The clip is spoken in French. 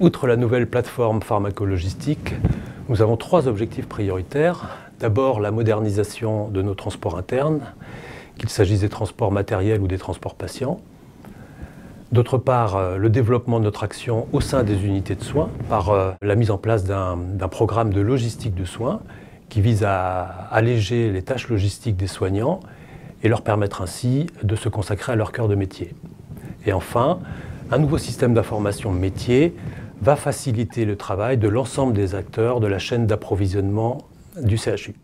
Outre la nouvelle plateforme pharmacologistique, nous avons trois objectifs prioritaires. D'abord, la modernisation de nos transports internes, qu'il s'agisse des transports matériels ou des transports patients. D'autre part, euh, le développement de notre action au sein des unités de soins par euh, la mise en place d'un programme de logistique de soins qui vise à alléger les tâches logistiques des soignants et leur permettre ainsi de se consacrer à leur cœur de métier. Et enfin, un nouveau système d'information métier va faciliter le travail de l'ensemble des acteurs de la chaîne d'approvisionnement du CHU.